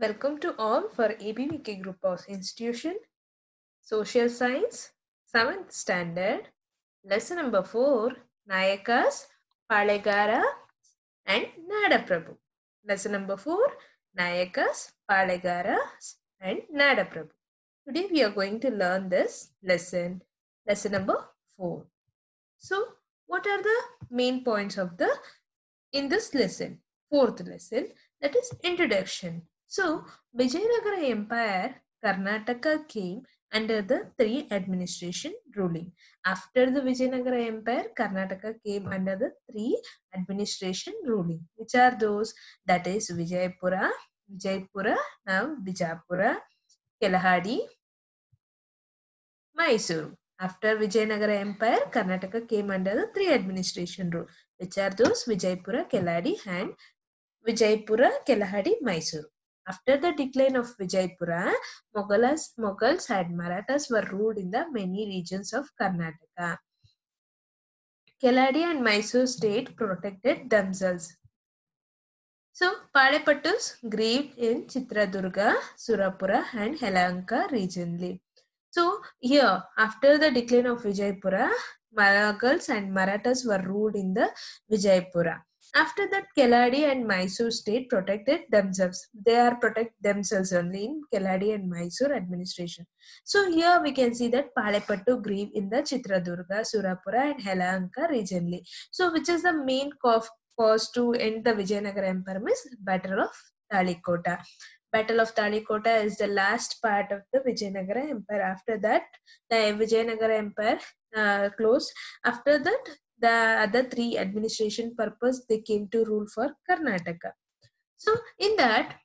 Welcome to all for ABVK Group of Institution, Social Science, 7th Standard, Lesson number 4, Nayakas, Palegara and Nadaprabhu. Lesson number 4, Nayakas, Palegaras and Nadaprabhu. Today we are going to learn this lesson, lesson number 4. So, what are the main points of the in this lesson? Fourth lesson, that is introduction. So, Vijayanagara Empire, Karnataka came under the three administration ruling. After the Vijayanagara Empire, Karnataka came under the three administration ruling. Which are those? That is Vijayapura, Vijaypura, now Bijapura, Kelahadi, Mysuru. After Vijayanagara Empire, Karnataka came under the three administration rule. Which are those? Vijaypura, Keladi and Vijaypura, Kelahadi, Mysuru. After the decline of Vijaypura, Mughals, Mughals and Marathas were ruled in the many regions of Karnataka. Keladi and Mysore state protected themselves. So, Palepattus grieved in Chitradurga, Surapura and Helanka regionally. So, here, after the decline of Vijaypura, Mughals and Marathas were ruled in the Vijaypura. After that, Keladi and Mysore state protected themselves. They are protect themselves only in Keladi and Mysore administration. So here we can see that Palepattu grieve in the Chitradurga, Surapura and Helanka regionally. So which is the main cause, cause to end the Vijayanagara Empire is Battle of Talikota. Battle of Talikota is the last part of the Vijayanagara Empire. After that, the Vijayanagara Empire uh, closed. After that, the other three administration purpose they came to rule for Karnataka. So in that,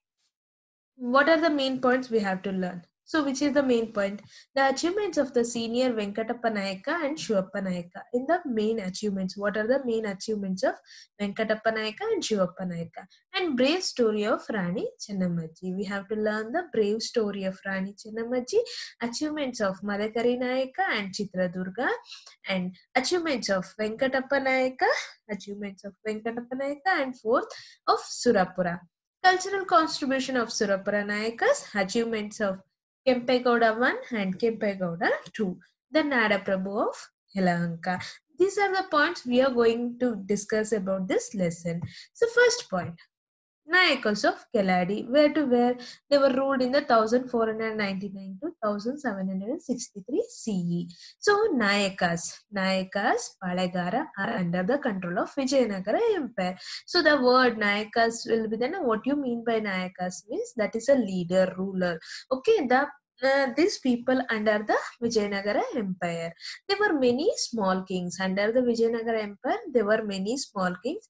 what are the main points we have to learn? So which is the main point? The achievements of the senior Venkatappa Nayaka and Shivappa Nayaka. In the main achievements, what are the main achievements of Venkatappa Nayaka and Shivappa Nayaka? And brave story of Rani Chennammaji. We have to learn the brave story of Rani Chennammaji, achievements of Madakari Nayaka and Chitradurga, and achievements of Venkatappa Nayaka, achievements of Venkatappa Nayaka, and fourth of Surapura. Cultural contribution of Surapura Nayakas, achievements of Kempegowda 1 and Kempegowda 2, the Nada Prabhu of Yelahanka. These are the points we are going to discuss about this lesson. So first point, Nayakas of Keladi, where to where they were ruled in the 1499 to 1763 CE. So Nayakas, Nayakas, Palegara are under the control of Vijayanagara Empire. So the word Nayakas will be then what you mean by Nayakas means that is a leader, ruler. Okay, the uh, these people under the Vijayanagara Empire. There were many small kings under the Vijayanagara Empire. There were many small kings.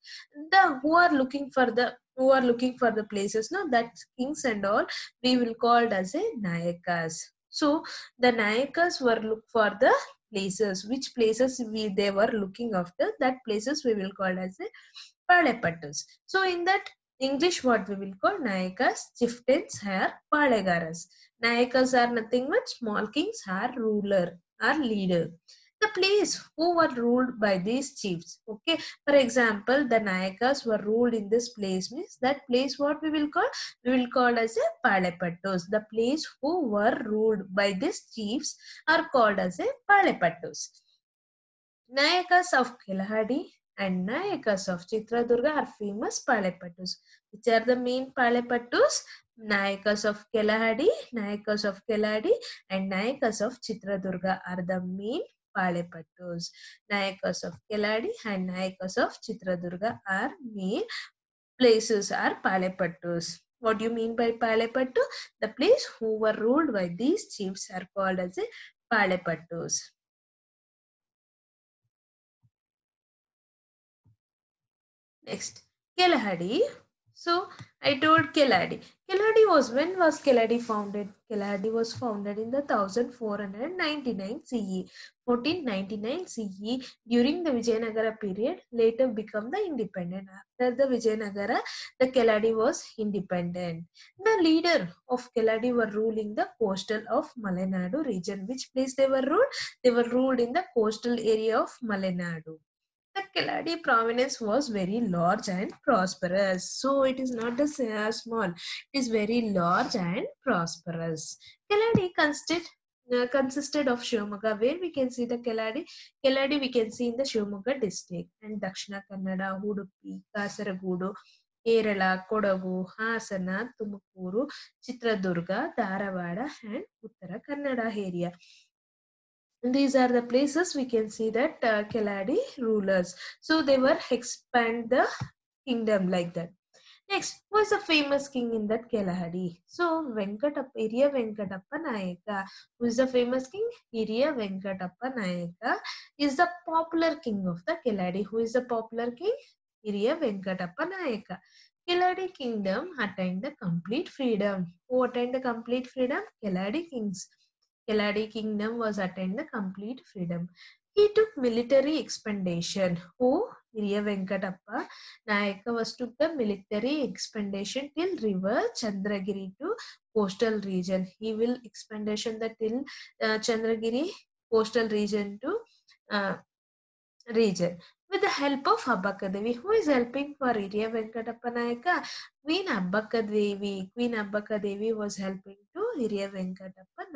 The who are looking for the who are looking for the places. No, that kings and all we will called as a Nayakas. So the Nayakas were look for the places. Which places we they were looking after? That places we will call as a Palepattus. So in that English what we will call Nayakas, chieftains are Palegaras. Nayakas are nothing but small kings are ruler, are leader. The place who were ruled by these chiefs. Okay, for example, the Nayakas were ruled in this place means that place what we will call? We will call as a Palepattos. The place who were ruled by these chiefs are called as a Palepattos. Nayakas of Kelahadi and Nayakas of Chitradurga are famous Palepattus. Which are the main Palepattus? Nayakas of Kelahadi, Nayakas of Keladi and Nayakas of Chitradurga are the main Palepattus. Nayakas of Keladi and Nayakas of Chitradurga are main places are Palepattus. What do you mean by Palepattu? The place who were ruled by these chiefs are called as a Palepattus. Next, Kelahadi. So I told Keladi. Keladi was when was Keladi founded? Keladi was founded in the 1499 CE. 1499 CE during the Vijayanagara period later become the independent. After the Vijayanagara, the Keladi was independent. The leader of Keladi were ruling the coastal of Malenadu region. Which place they were ruled? They were ruled in the coastal area of Malenadu. The Keladi province was very large and prosperous. So it is not a small, it is very large and prosperous. Keladi consisted uh, consisted of Shivamogga, where we can see the Keladi. Keladi we can see in the Shivamogga district and Dakshina Kannada, Udupi, Kasaragodu, Kerala, Kodagu, Hasana, Tumakuru, Chitradurga, Dharavada and Uttara Kannada area. These are the places we can see that uh, Keladi rulers. So they were expand the kingdom like that. Next, who is the famous king in that Keladi? So Venkatappa, Iriya Venkatappa Nayaka. Who is the famous king? Iriya Venkatappa Nayaka is the popular king of the Keladi. Who is the popular king? Iriya Venkatappa Nayaka. Keladi kingdom attained the complete freedom. Who attained the complete freedom? Keladi kings. Keladi kingdom was attained the complete freedom. He took military expedition. Who? Iriya Venkatappa Nayaka was took the military expedition till river Chandragiri to coastal region. He will expedition the till uh, Chandragiri coastal region to uh, region with the help of Abbakadevi. Who is helping for Iriya Venkatappa Nayaka? Queen Abbakadevi. Queen Abbakadevi was helping to Iriya Venkatappa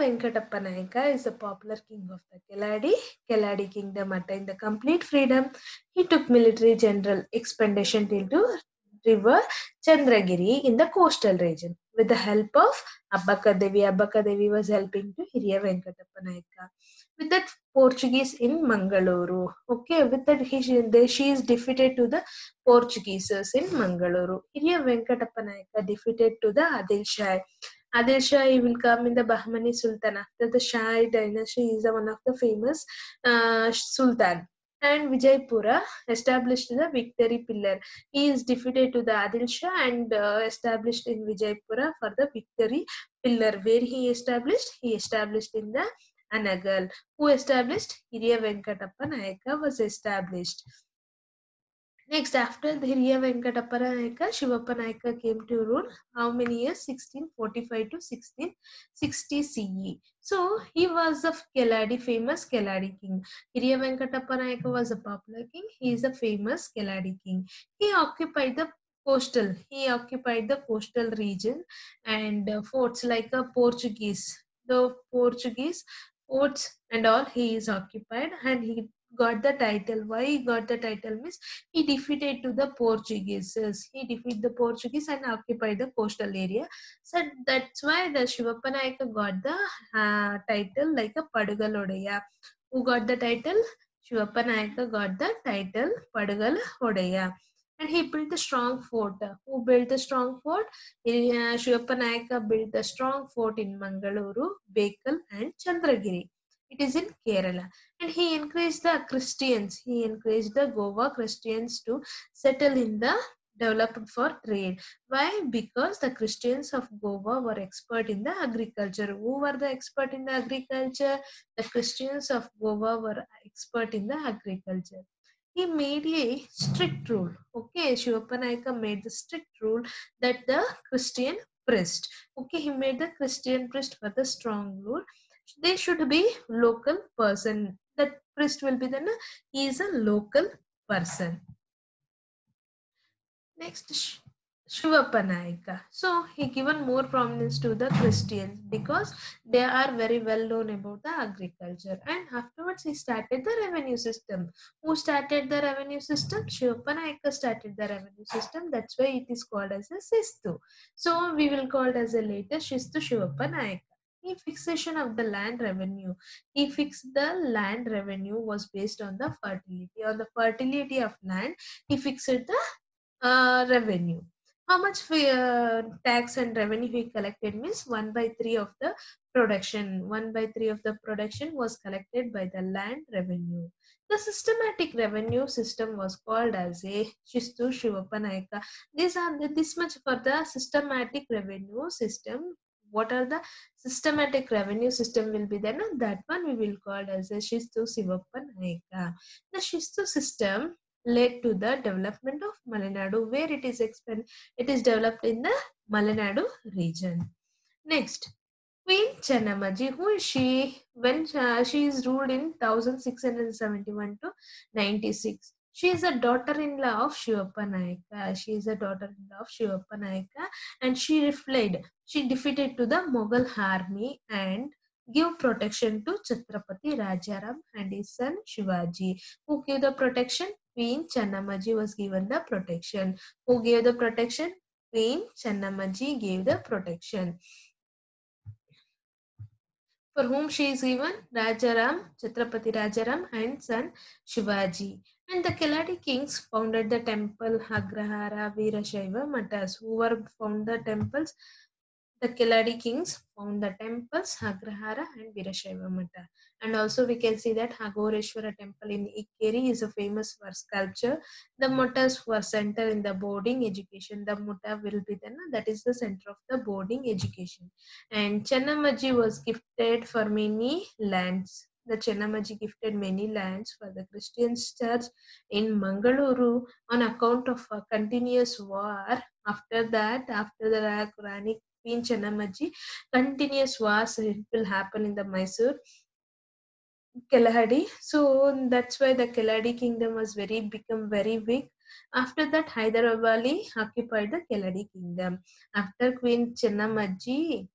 Venkatappa Nayaka is a popular king of the Keladi. Keladi kingdom attained the complete freedom. He took military general expedition into river Chandragiri in the coastal region. With the help of Abbaka Devi, Abbaka Devi was helping to Iriya Venkatappa. With that Portuguese in Mangaluru. Okay, with that he, she is defeated to the Portuguese in Mangaluru. Iriya Venkatappa defeated to the Adil Shah. Adil Shah will come in the Bahmani Sultan. After the Shah dynasty, he is one of the famous uh, Sultan. And Vijaypura established the victory pillar. He is defeated to the Adil Shah and uh, established in Vijaypura for the victory pillar. Where he established? He established in the Anagal. Who established? Iriya Venkatappa Nayaka was established. Next, after the Hiriya Venkatappa Nayaka, Shivappa Nayaka came to rule how many years? 1645 to 1660 CE. So, he was Keladi, famous Keladi king. Hiriya Venkatappa was a popular king. He is a famous Keladi king. He occupied the coastal, he occupied the coastal region and uh, forts like a Portuguese. The Portuguese forts and all he is occupied and he got the title. Why he got the title means he defeated to the Portuguese. He defeated the Portuguese and occupied the coastal area. So that's why the Shivappa Nayaka got the uh, title like a Padagal Who got the title? Shivappa Nayaka got the title Padagal Odaya. And he built a strong fort. Who built the strong fort? Uh, Shivappa Nayaka built the strong fort in Mangaluru, Bekal and Chandragiri. It is in Kerala. And he encouraged the Christians, he encouraged the Goa Christians to settle in the developed for trade. Why? Because the Christians of Goa were expert in the agriculture. Who were the expert in the agriculture? The Christians of Goa were expert in the agriculture. He made a strict rule. Okay, Shivappa made the strict rule that the Christian priest. Okay, he made the Christian priest for the strong rule they should be local person that priest will be then he is a local person next Shivappa Nayaka. So he given more prominence to the Christians because they are very well known about the agriculture. And afterwards he started the revenue system. Who started the revenue system? Shivappa Nayaka started the revenue system. That's why it is called as a Shistu. So we will call it as a later Shistu Shivappa Nayaka he fixation of the land revenue. He fixed the land revenue was based on the fertility. On the fertility of land he fixed the uh, revenue. How much uh, tax and revenue he collected means 1 by 3 of the production. 1 by 3 of the production was collected by the land revenue. The systematic revenue system was called as a. Shistu Shivapanayaka. These are this much for the systematic revenue system what are the systematic revenue system will be there. then that one we will call as a Shistu Sivappa The Shistu system led to the development of Malenadu, where it is expand, it is developed in the Malenadu region. Next, Queen Channamajee, who is she? When uh, she is ruled in 1671 to 96. She is a daughter-in-law of Shivappa. She is a daughter-in-law of Shivappa and she fled. She defeated to the Mughal army and give protection to Chhatrapati Rajaram and his son Shivaji. Who gave the protection? Queen Channamajee was given the protection. Who gave the protection? Queen Channamajee gave the protection. For whom she is given? Rajaram, Chhatrapati Rajaram and son Shivaji. And the Keladi kings founded the temple Agrahara, Veerashaiva, Matas. Who were found the temples? The Keladi kings found the temples Agrahara and Veerashaiva Mata. And also we can see that Aghoreshwara temple in Ikkeri is a famous for sculpture. The Matas were center in the boarding education. The Mutta will be then that is the center of the boarding education. And Channamaji was gifted for many lands the Chennamaji gifted many lands for the Christian church in Mangaluru on account of a continuous war. After that, after the Rani Queen Chennamaji, continuous wars will happen in the Mysore. Kelahadi. So that's why the Keladi kingdom was very become very big. After that, Hyderabad occupied the Keladi kingdom. After Queen Chennamaji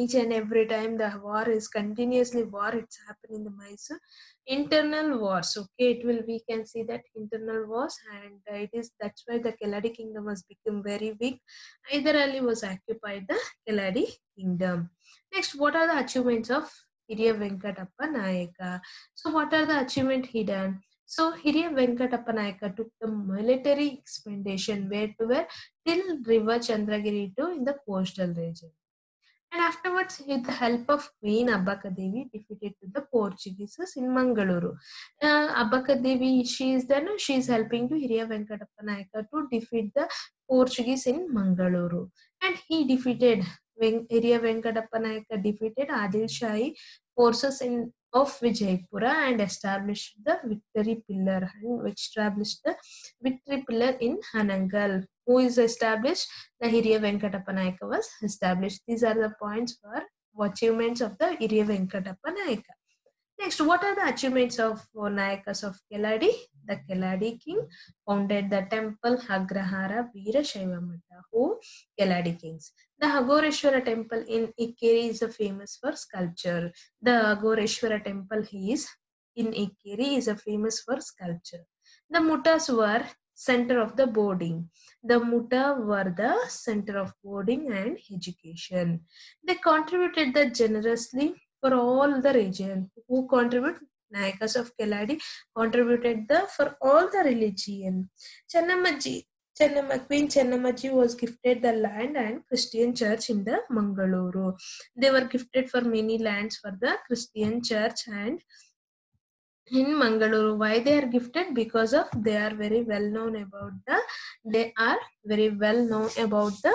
each and every time the war is continuously war it's happening in the Mysore. Internal wars okay it will we can see that internal wars and it is that's why the Keladi kingdom has become very big Hyder Ali was occupied the Keladi kingdom. Next what are the achievements of Hiriya Venkatappa Nayaka? So what are the achievement he done? So Hiriya Venkatappa Nayaka took the military expedition where to where till river Chandragiri to in the coastal region and afterwards, with the help of Queen Abbakadevi, defeated the Portuguese in Mangaluru. Uh, Abbakadevi, she is then she is helping to Hiriya Venkatappa Nayaka to defeat the Portuguese in Mangaluru, and he defeated Hiriya Venkatappa Nayaka defeated Adil Shahi forces in of Vijaypura and established the victory pillar and established the victory pillar in Hanangal. Who is established? The Hiriya Venkatappa Nayaka was established. These are the points for achievements of the Hiriya Venkatappa Nayaka. Next, what are the achievements of uh, Nayakas of Keladi? The Keladi king founded the temple Agrahara Veerashaiva Mata, who Keladi kings. The Aghoreshwara temple in Ikkeri is famous for sculpture. The Aghoreshwara temple he is in Ikkeri is a famous for sculpture. The Mutas were center of the boarding. The Mutta were the center of boarding and education. They contributed the generously for all the region who contribute Nayakas of Keladi contributed the for all the religion. Channamaji, Channama, Queen Channamaji was gifted the land and Christian church in the Mangaluru. They were gifted for many lands for the Christian church and in Mangaluru. Why they are gifted? Because of they are very well known about the they are very well known about the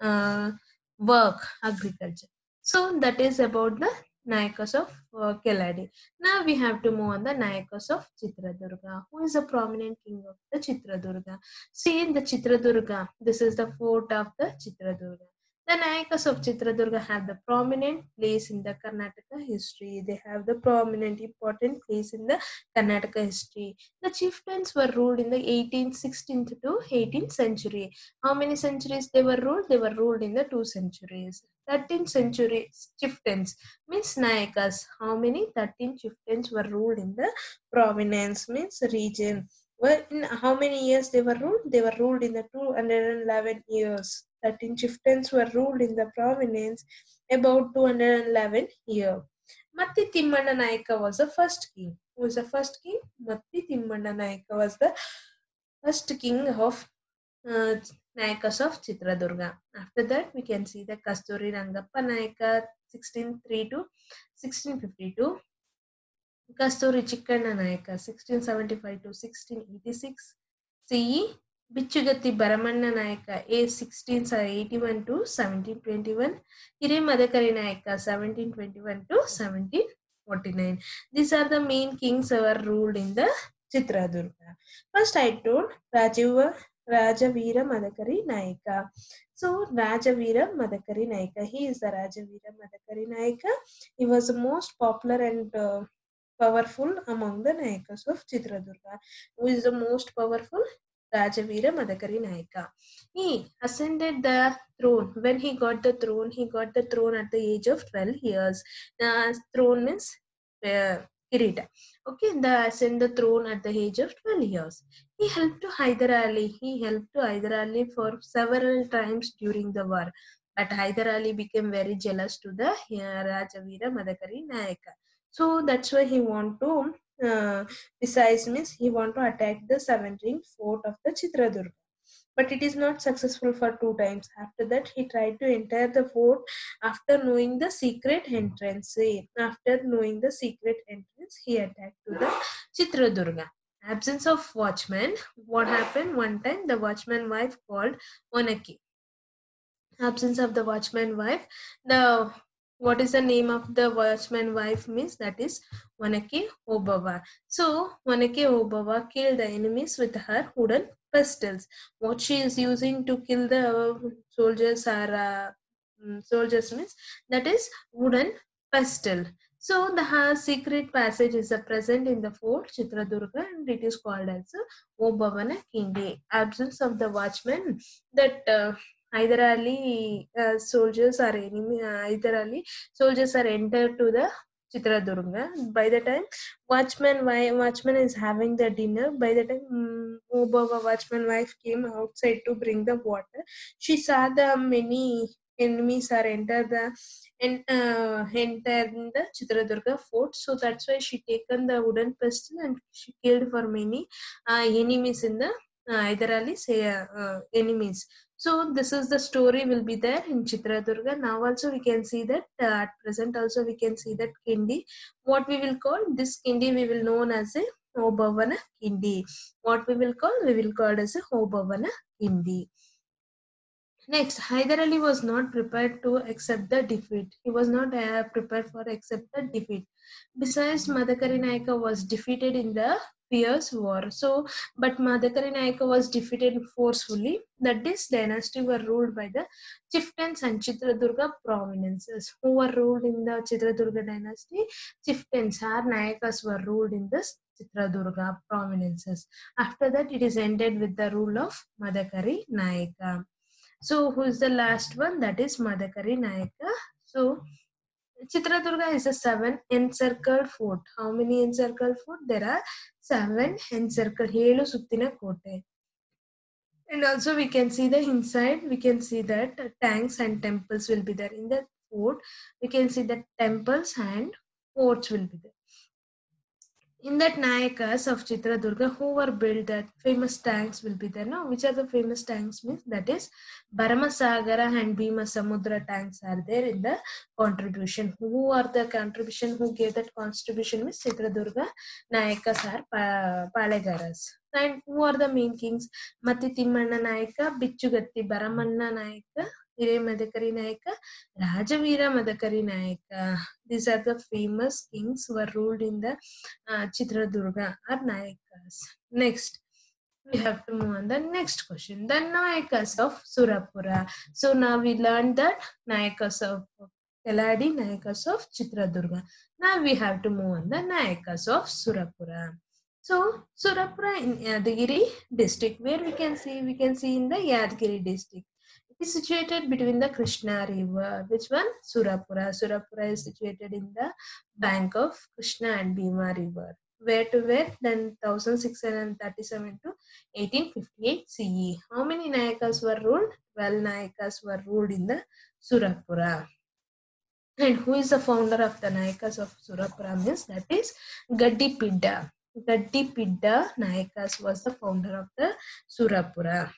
uh, work agriculture. So that is about the Nayakas of uh, Keladi. Now we have to move on the Nayakas of Chitradurga. Who is a prominent king of the Chitradurga? See in the Chitradurga, this is the fort of the Chitradurga. The Nayakas of Chitradurga have the prominent place in the Karnataka history. They have the prominent important place in the Karnataka history. The chieftains were ruled in the 18th, 16th to 18th century. How many centuries they were ruled? They were ruled in the two centuries. 13th century chieftains means Nayakas. How many? 13 chieftains were ruled in the province means region. Well, in how many years they were ruled? They were ruled in the 211 years. 13 chieftains were ruled in the province about 211 years. Matti Timmanna Nayaka was the first king. Who was the first king? Matti Timmanna Nayaka was the first king of uh, Nayakas of Chitradurga. After that, we can see the Kasturi Rangappa Nayaka 1603 to 1652. Kasturi Chikkanna Nayaka 1675 to 1686. CE Bichugatti Bharamanna Nayaka A 1681 to 1721. Hire Madakari Nayaka 1721 to 1749. These are the main kings who were ruled in the Chitradurga. First, I told Rajiva Rajavira Madakari Naika. So, Rajavira Madakari Naika. He is the Rajavira Madakari Naika. He was the most popular and uh, powerful among the Nayakas of Chitradurga. Who is the most powerful? Rajavira Madakari Naika. He ascended the throne. When he got the throne, he got the throne at the age of 12 years. The throne means uh. Okay, the ascend the throne at the age of 12 years. He helped to Hyder Ali. He helped to Hyder Ali for several times during the war. But Hyder Ali became very jealous to the uh, Rajavira Madakari Nayaka. So that's why he want to uh, besides means he want to attack the seven ring fort of the Chitradurga. But it is not successful for two times. After that, he tried to enter the fort after knowing the secret entrance. After knowing the secret entrance, he attacked to the Chitradurga. Absence of watchman. What happened? One time, the watchman wife called Onaki. Absence of the watchman wife. The what is the name of the watchman wife means that is Onake Obava. So Onake Obava killed the enemies with her wooden pistols. What she is using to kill the soldiers are uh, soldiers means that is wooden pistol. So the uh, secret passage is uh, present in the fort Chitradurga and it is called as Obavana Kindi. Absence of the watchman that uh, either Ali uh, soldiers are enemy, uh, either Ali soldiers are entered to the Chitradurga. By the time watchman watchman is having the dinner, by the time um, Obava watchman wife came outside to bring the water, she saw the many enemies are enter the and uh, enter the Chitradurga fort. So that's why she taken the wooden pistol and she killed for many uh, enemies in the uh, either Ali say uh, enemies. So this is the story will be there in Chitradurga. Now also we can see that uh, at present also we can see that Kindi. What we will call this Kindi we will known as a Obavana Kindi. What we will call we will call as a Obavana Kindi. Next, Hyder Ali was not prepared to accept the defeat. He was not uh, prepared for accept the defeat. Besides, Madakari Naika was defeated in the fierce war. So, but Madakari Naika was defeated forcefully. That this dynasty were ruled by the chieftains and Chitradurga prominences. Who were ruled in the Chitradurga dynasty? Chieftains or Nayakas were ruled in the Chitradurga prominences. After that, it is ended with the rule of Madakari Naika. So, who is the last one? That is Madakari Naika. So, Chitradurga is a seven encircled fort. How many encircled fort? There are seven encircled. Helu Suttina Kote. And also we can see the inside, we can see that tanks and temples will be there. In the fort, we can see that temples and forts will be there in that Nayakas of Chitradurga, who were built that famous tanks will be there. Now, which are the famous tanks means that is Bharamasagara and Bhima Samudra tanks are there in the contribution. Who are the contribution who gave that contribution means Chitradurga Nayakas are pa- Palegaras. And who are the main kings? Mati Timmanna Nayaka, Bichugatti Baramanna Nayaka, Hire Madakari Nayaka, Rajavira Madakari Nayaka. These are the famous kings who were ruled in the uh, Chitradurga or Nayakas. Next, we have to move on the next question. The Nayakas of Surapura. So now we learned that Nayakas of Keladi, Nayakas of Chitradurga. Now we have to move on the Nayakas of Surapura. So Surapura in Yadgiri district, where we can see, we can see in the Yadgiri district. Is situated between the Krishna river. Which one? Surapura. Surapura is situated in the bank of Krishna and Bhima river. Where to where? Then 1637 to 1858 CE. How many Nayakas were ruled? 12 Nayakas were ruled in the Surapura. And who is the founder of the Nayakas of Surapura means that is. Gaddi Pidda Nayakas was the founder of the Surapura.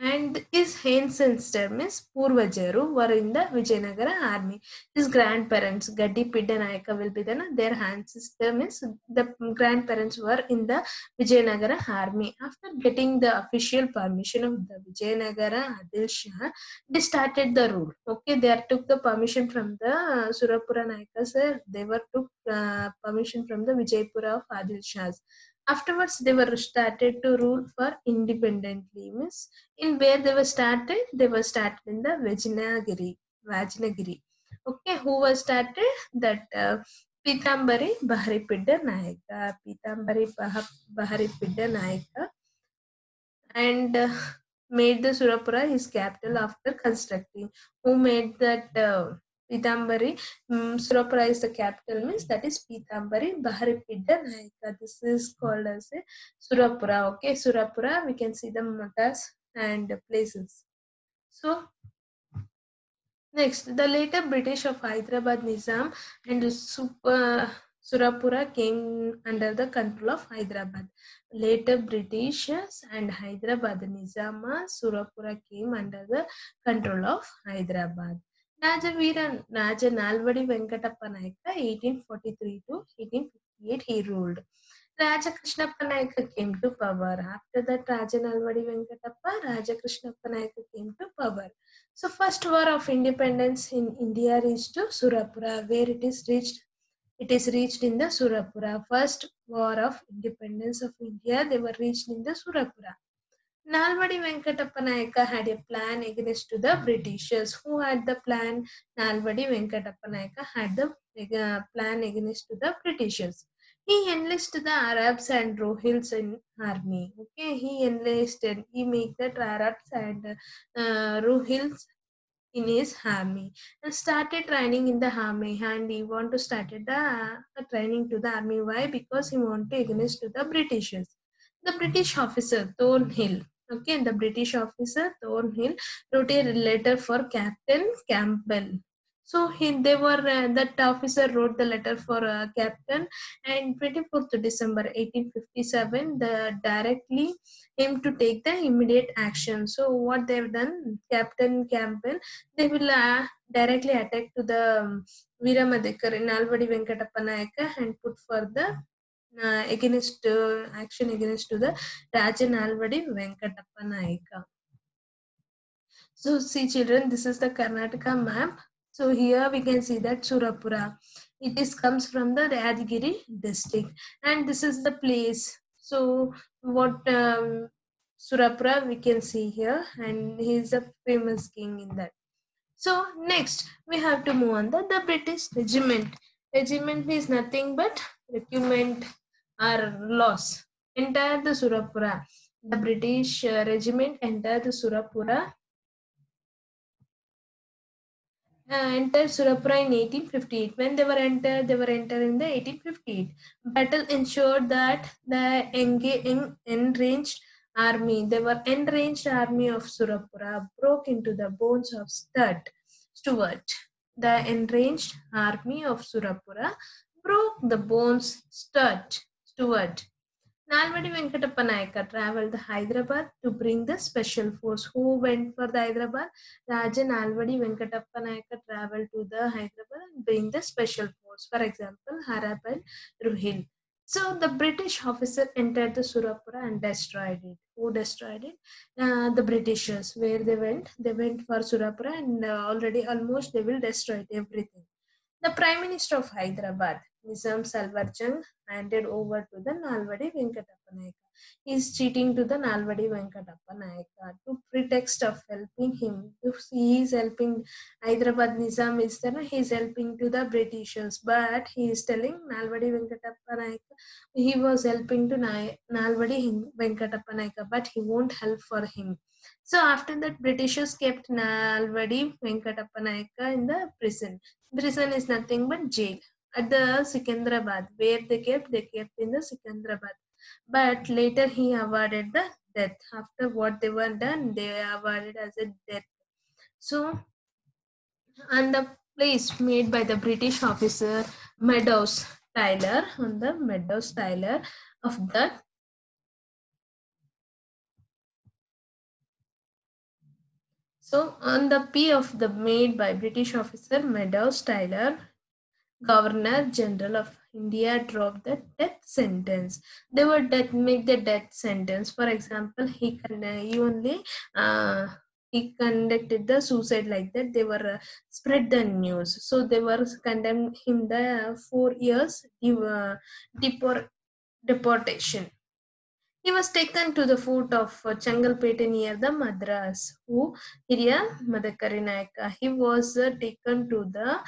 And his ancestor means Purvajaru were in the Vijayanagara army. His grandparents, Gaddi Piddanayaka will be then their ancestor means the grandparents were in the Vijayanagara army. After getting the official permission of the Vijayanagara Adil Shah, they started the rule. Okay, they took the permission from the Surapura Nayakas. They were took uh, permission from the Vijaypura of Adil Shahs afterwards they were started to rule for independently means in where they were started? They were started in the Vajnagiri Vajnagiri okay who was started? That uh, Pitambari Baharipidda Nayaka Pitambari Baharipidda Nayaka and uh, made the Surapura his capital after constructing. Who made that uh, Pitambari, um, Surapura is the capital means that is Pitambari Baharipidda Nayaka. This is called as a Surapura. Okay, Surapura, we can see the matas and places. So, next, the later British of Hyderabad Nizam and Super, Surapura came under the control of Hyderabad. Later Britishers and Hyderabad Nizama, Surapura came under the control of Hyderabad. Rajaveera Raja Nalvadi Venkatappa Nayaka 1843 to 1858 he ruled. Raja Krishnappa Nayaka came to power. After that Raja Nalvadi Venkatappa, Raja Krishnappa Nayaka came to power. So first war of independence in India reached to Surapura where it is reached it is reached in the Surapura. First war of independence of India they were reached in the Surapura. Nalvadi Venkatappa Nayaka had a plan against to the Britishers. Who had the plan? Nalvadi Venkatappa Nayaka had the uh, plan against the Britishers. He enlisted the Arabs and Rohils in army. Okay, he enlisted. He made the Arabs and uh, Rohils in his army and started training in the army and he want to start the uh, training to the army why because he want to against to the britishers the british officer thornhill Okay, the British officer Thornhill wrote a letter for Captain Campbell. So he, they were uh, that officer wrote the letter for uh, Captain, and 24th December 1857, the directly him to take the immediate action. So what they've done, Captain Campbell, they will uh, directly attack to the um, Veeramadekar in Alvadi Venkatappa and put for the uh, against uh, action against to the Raja Nalvadi Venkatappa Nayaka. So see children, this is the Karnataka map. So here we can see that Surapura. It is comes from the Yadgiri district and this is the place. So what um, Surapura we can see here and he is a famous king in that. So next we have to move on the, the British regiment. Regiment is nothing but regiment or loss. Entered the Surapura. The British regiment entered the Surapura. Uh, entered Surapura in 1858. When they were entered, they were entered in the 1858. Battle ensured that the engaged, enraged army, they were enraged army of Surapura, broke into the bones of Stud, Stuart. The enraged army of Surapura broke the bones Stuart Stuart. Nalvadi Venkatappa Nayaka traveled to Hyderabad to bring the special force. Who went for the Hyderabad? Raja Nalvadi Venkatappa Nayaka traveled to the Hyderabad and bring the special force. For example, Harap and Ruhil. So the British officer entered the Surapura and destroyed it. Who destroyed it? Uh, the Britishers. Where they went? They went for Surapura and uh, already almost they will destroy everything. The Prime Minister of Hyderabad, Nizam Salarjung, handed over to the Nalvadi Venkatappa Nayaka. He is cheating to the Nalvadi Venkatappa Nayaka to pretext of helping him. If he is helping Hyderabad Nizam is there, he is helping to the Britishers, but he is telling Nalvadi Venkatappa Nayaka he was helping to Nalvadi Venkatappa Nayaka, but he won't help for him. So after that, Britishers kept Nalvadi Venkatappa Nayaka in the prison. Prison is nothing but jail at the Secunderabad, where they kept, they kept in the Secunderabad. But later he awarded the death. After what they were done, they awarded as a death. So, on the place made by the British officer Meadows Taylor, on the Meadows Taylor of the So, on the P of the made by British officer Meadows Taylor, Governor General of India dropped the death sentence. They would death, make the death sentence. For example, he can uh, he only uh, he conducted the suicide like that. They were uh, spread the news, so they were condemned him the four years uh, deport, deportation. He was taken to the fort of uh, Changalpete near the Madras, who Hiriya Madakari He was uh, taken to the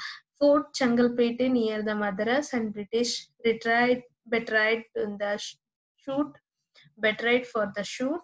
Fort Changalpete near the Madras and British retried, betrayed in the shoot, betrayed for the shoot,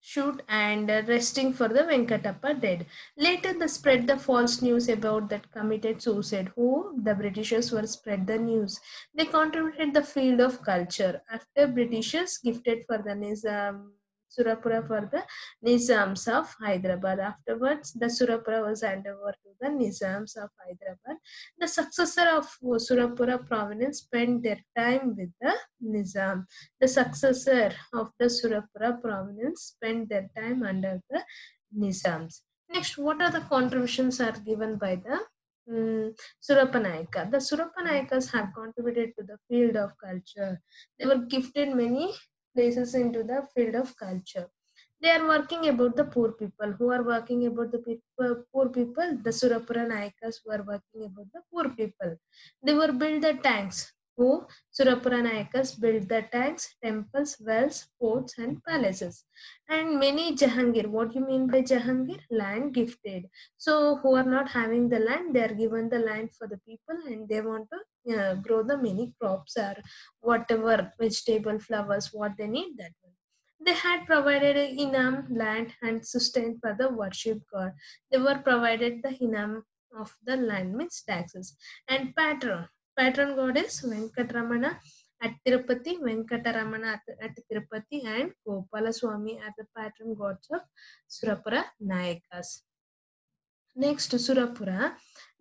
shoot and resting for the Venkatappa dead. Later, they spread the false news about that committed suicide. Who the Britishers were spread the news. They contributed the field of culture. After Britishers gifted for the Nizam Surapura for the Nizams of Hyderabad. Afterwards, the Surapura was handed over to the Nizams of Hyderabad. The successor of Surapura province spent their time with the Nizam. The successor of the Surapura province spent their time under the Nizams. Next, what are the contributions are given by the um, Surapanayaka? The Surapanayakas have contributed to the field of culture. They were gifted many places into the field of culture. They are working about the poor people. Who are working about the people, uh, poor people? The Surapura were working about the poor people. They were build the tanks. Who Surapura Nayakas built the tanks, temples, wells, forts, and palaces. And many Jahangir. What do you mean by Jahangir? Land gifted. So who are not having the land, they are given the land for the people, and they want to uh, grow the many crops or whatever vegetable, flowers, what they need that. They had provided inam land and sustained for the worship god. They were provided the inam of the land means taxes and patron. Patron god is Venkatramana at Tirupati, Venkataramana at, at Tirupati, and Gopala Swami are the patron gods of Surapara Nayakas. Next, to Surapura,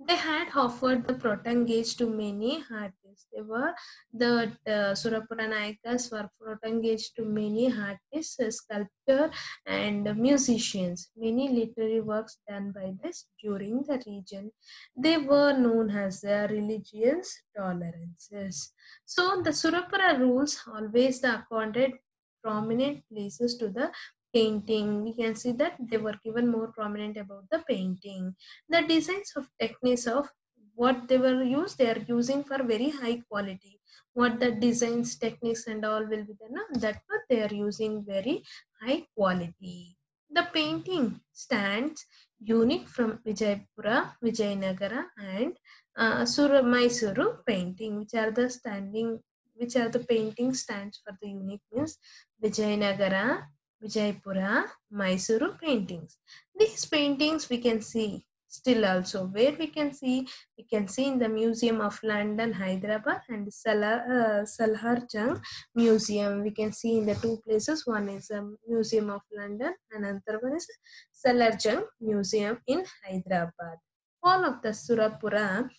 they had offered the protengage to many artists. They were the uh, Surapura Nayakas were protengage to many artists, sculptors, and musicians. Many literary works done by this during the region. They were known as the religious tolerances. So the Surapura rules always accorded prominent places to the painting. We can see that they were given more prominent about the painting. The designs of techniques of what they were used they are using for very high quality. What the designs techniques and all will be there no? that what they are using very high quality. The painting stands unique from vijaypura vijayanagara and uh, Sura Mysuru painting which are the standing which are the painting stands for the unique means Vijayanagara Vijaypura, Mysuru paintings. These paintings we can see still also. Where we can see? We can see in the museum of london hyderabad and Salar, uh, salarjung museum. We can see in the two places. One is a museum of london and another one is salarjung museum in hyderabad. Fall of the surapura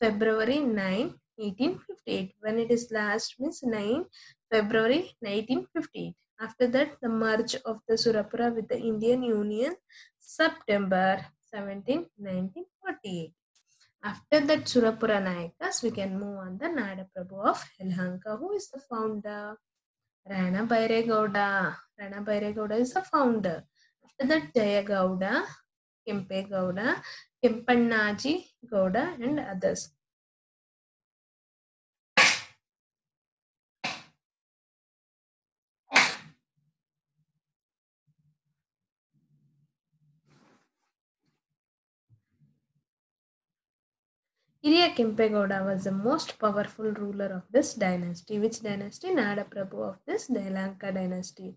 february 9 1858 when it is last means 9 february 1958 after that, the merge of the Surapura with the Indian Union, September 17, 1948. After that Surapura Nayakas, we can move on the Nada Prabhu of Yelahanka. Who is the founder? Rana Bairegowda. Rana Bairegowda is the founder. After that, Jaya Gowda, Kempe Gowda, Kempannaji Gowda, and others. Iriya Kempegowda was the most powerful ruler of this dynasty. Which dynasty? Nada Prabhu of this Yelahanka dynasty.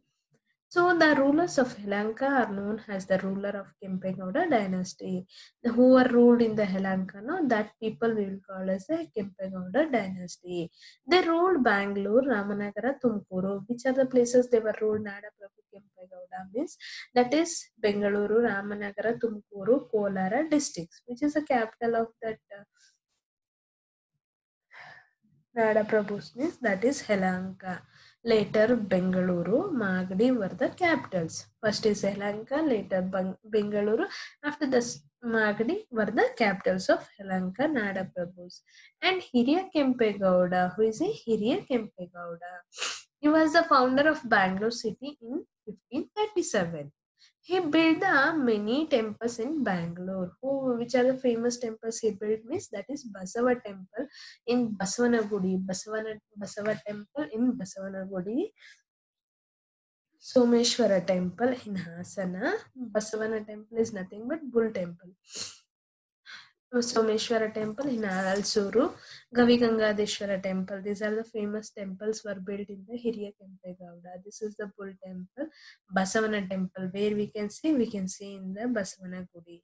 So the rulers of Yelahanka are known as the ruler of Kempegowda dynasty. Who are ruled in the Yelahanka, no, that people we will call as a Kempegowda dynasty. They ruled Bangalore, Ramanagara, Tumkuru. Which are the places they were ruled? Nada Prabhu Kempegowda means that is Bengaluru, Ramanagara, Tumkuru, Kolara districts, which is the capital of that uh, Nada Prabhu's means that is Yelahanka. Later, Bengaluru, Magadi were the capitals. First is Yelahanka, later Bengaluru. After this, Magadi were the capitals of Yelahanka Nada Prabhus. And Hiriya Kempegowda, who is a Hiriya Kempegowda? He was the founder of Bangalore city in 1537. He built the many temples in Bangalore. Who, which are the famous temples he built? Means that is Basava temple in Basavanagudi. Basavana, Basava temple in Basavanagudi. Someshwara temple in Hasana. Basavana temple is nothing but Bull temple. Someshwara temple in Alsuru, Gavi Gangadeshwara temple. These are the famous temples were built in the Hiriya Kempegowda. This is the Bull temple, Basavana temple, where we can see, we can see in the Basavana Gudi.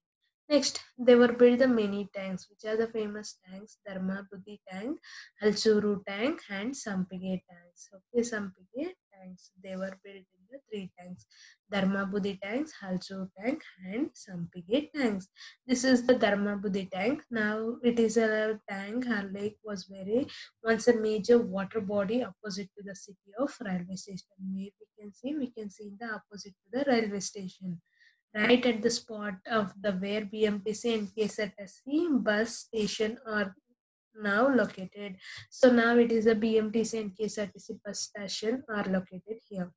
Next, they were built the many tanks, which are the famous tanks, Dharma Buddhi tank, Alsuru tank, and Sampige tanks. Okay, Sampige tanks. They were built in the three tanks. Dharma Buddhi tanks, Halsu tank, and Sampige tanks. This is the Dharma Buddhi tank. Now it is a tank. Our lake was very once a major water body opposite to the city of railway station. Where we can see, we can see the opposite to the railway station. Right at the spot of the where BMTC and KSRTC bus station are now located. So now it is a BMTC and KSRTC bus station are located here.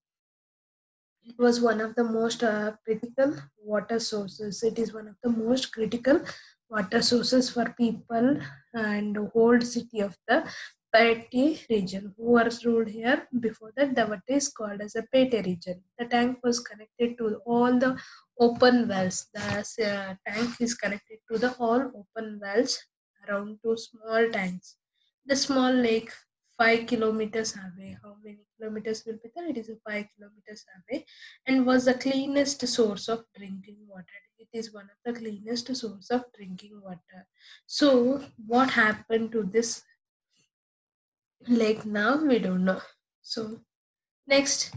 It was one of the most uh, critical water sources. It is one of the most critical water sources for people and whole city of the Pete region. Who was ruled here before that? That is called as a Pete region. The tank was connected to all the open wells. The uh, tank is connected to the all open wells around two small tanks. The small lake 5 kilometers away. How many kilometers will be there? It is a 5 kilometers away and was the cleanest source of drinking water. It is one of the cleanest source of drinking water. So what happened to this lake now? We don't know. So next,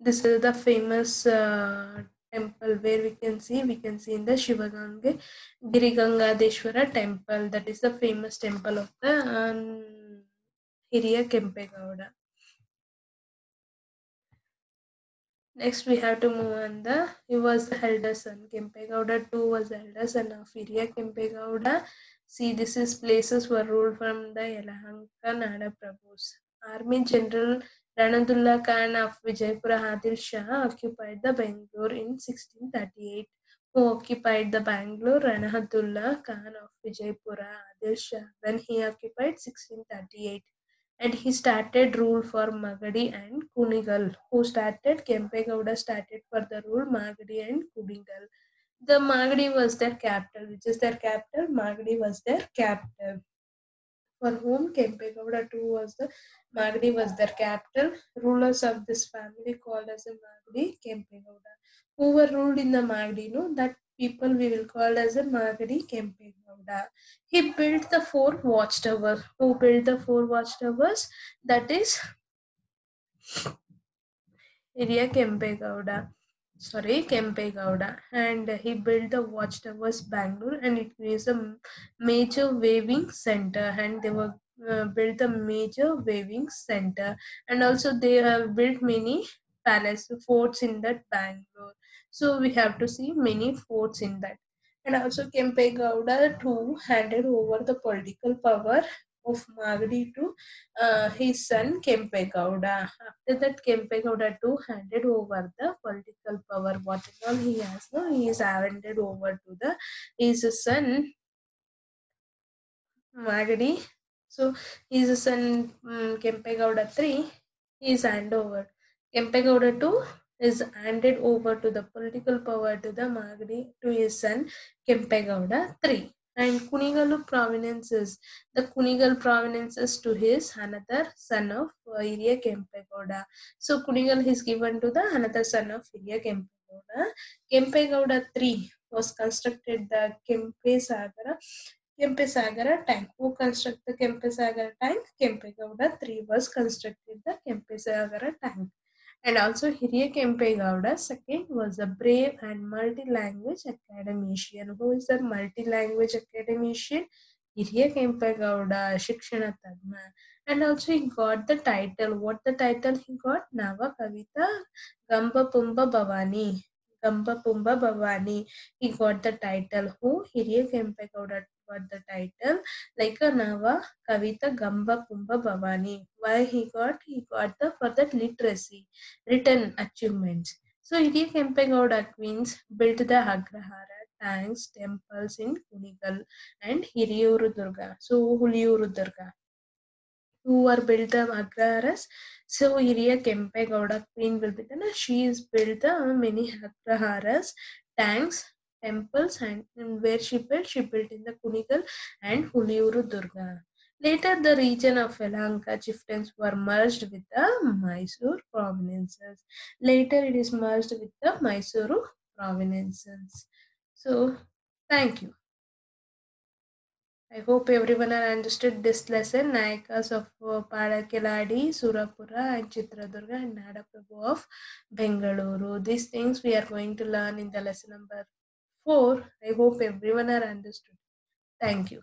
this is the famous uh, temple where we can see we can see in the Shivagange Girigangadeshwara temple that is the famous temple of the um, Hiriya Kempegowda. Next we have to move on the he was the elder son Kempegowda two was the elder son of Hiriya Kempegowda. See this is places were ruled from the Yelahanka Nada Prabhus. Army General Ranadullah Khan of Vijaypura Adil Shah occupied the Bangalore in 1638. Who occupied the Bangalore? Ranadullah Khan of Vijaypura Adil Shah when he occupied 1638 and he started rule for Magadi and Kunigal. Who started? Kempegowda started for the rule Magadi and Kunigal. The Magadi was their capital. Which is their capital? Magadi was their capital for whom Kempegowda two was the Magadi was their capital. Rulers of this family called as a Magadi Kempegowda. Who were ruled in the Magadi? No, that people we will call as a Magadi Kempegowda. He built the four watchtowers. Who built the four watchtowers? That is Hiriya Kempegowda sorry Kempegowda. And he built the watchtowers Bangalore and it is a major waving center. And they were uh, built a major waving center. And also they have built many palace forts in that Bangalore. So we have to see many forts in that. And also Kempegowda two handed over the political power of Magadi to uh, his son Kempegowda. After that, Kempegowda two handed over the political power. What all he has now, he is handed over to the his son Magadi. So his son um, Kempegowda three he is handed over. Kempegowda two is handed over to the political power to the Magadi to his son Kempegowda three and Kunigalu provinces. The Kunigal provinces to his another son of uh, Hiriya Kempegowda. So Kunigal is given to the another son of Hiriya Kempegowda. Kempegowda 3 was constructed the Kempe Sagara Kempe Sagara tank. Who constructed the Kempe Sagara tank? Kempegowda 3 was constructed the Kempe Sagara tank. And also Hiriya Kempegowda second was a brave and multi-language academician. Who is a multi-language academician? Hiriya Kempegowda, Shikshana Tagma. And also he got the title. What the title he got? Nava Kavita Gamba Pumba Bhavani. Gamba Pumba Bhavani. He got the title. Who? Hiriya Kempegowda got the title like a Nava Kavita Gamba Pumba Bhavani. Why he got? He got the for that literacy, written achievements. So Hiriya Kempegowda Queens built the Agrahara, tanks, temples in Kunigal and Hiriyuru Durga. So Huliyuru Durga. Who are built the Agraharas? So Hiriya Kempegowda Queen will be the she is built the many Agraharas, tanks, temples and, where she built, she built in the Kunigal and Huliyuru Durga. Later, the region of Yelahanka chieftains were merged with the Mysore provinces. Later, it is merged with the Mysuru provinces. So, thank you. I hope everyone has understood this lesson. Nayakas of uh, Surapura, and Chitradurga, and Nadaprabhu of Bengaluru. These things we are going to learn in the lesson number 4. I hope everyone are understood. Thank you.